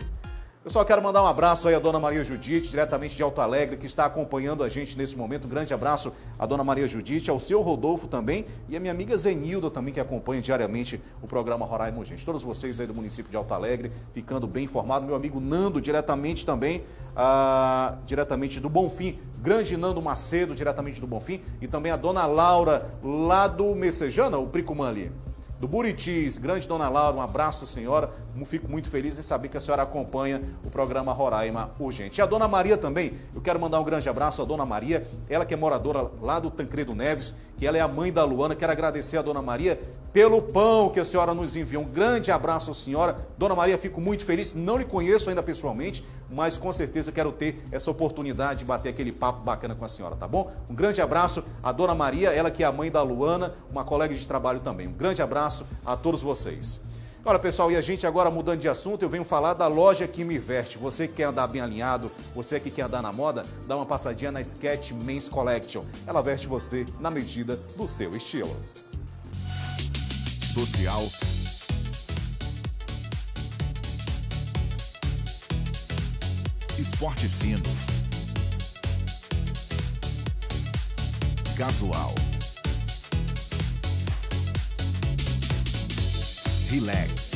Eu só quero mandar um abraço aí à dona Maria Judite, diretamente de Alto Alegre, que está acompanhando a gente nesse momento. Um grande abraço à dona Maria Judite, ao seu Rodolfo também e à minha amiga Zenilda também, que acompanha diariamente o programa Roraima Gente. Todos vocês aí do município de Alto Alegre, ficando bem informado. Meu amigo Nando, diretamente também, ah, diretamente do Bonfim. Grande Nando Macedo, diretamente do Bonfim. E também a dona Laura, lá do Messejana, o Pricumã ali do Buritis. Grande Dona Laura, um abraço, senhora. Fico muito feliz em saber que a senhora acompanha o programa Roraima Urgente. E a Dona Maria também, eu quero mandar um grande abraço à Dona Maria, ela que é moradora lá do Tancredo Neves, que ela é a mãe da Luana. Quero agradecer a Dona Maria pelo pão que a senhora nos enviou. Um grande abraço, senhora. Dona Maria, fico muito feliz. Não lhe conheço ainda pessoalmente, mas com certeza quero ter essa oportunidade de bater aquele papo bacana com a senhora, tá bom? Um grande abraço à Dona Maria, ela que é a mãe da Luana, uma colega de trabalho também. Um grande abraço a todos vocês. Olha, pessoal, e a gente agora mudando de assunto, eu venho falar da loja que me veste. Você que quer andar bem alinhado, você que quer andar na moda, dá uma passadinha na Sketch Men's Collection. Ela veste você na medida do seu estilo. Social. Esporte fino. Casual. Relax.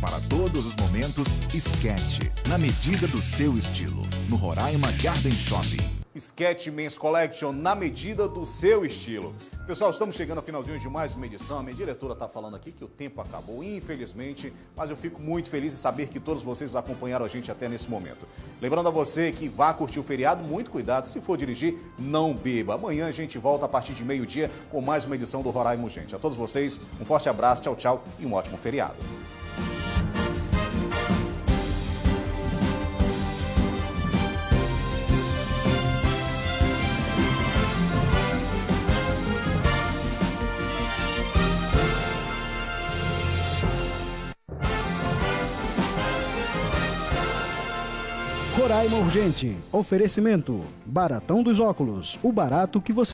Para todos os momentos, Sketch, na medida do seu estilo, no Roraima Garden Shopping. Sketch Men's Collection, na medida do seu estilo. Pessoal, estamos chegando ao finalzinho de mais uma edição. A minha diretora está falando aqui que o tempo acabou, infelizmente, mas eu fico muito feliz em saber que todos vocês acompanharam a gente até nesse momento. Lembrando a você que vá curtir o feriado, muito cuidado, se for dirigir, não beba. Amanhã a gente volta a partir de meio-dia com mais uma edição do Roraima Gente. A todos vocês, um forte abraço, tchau, tchau e um ótimo feriado. Roraima Urgente. Oferecimento: Baratão dos Óculos. O barato que você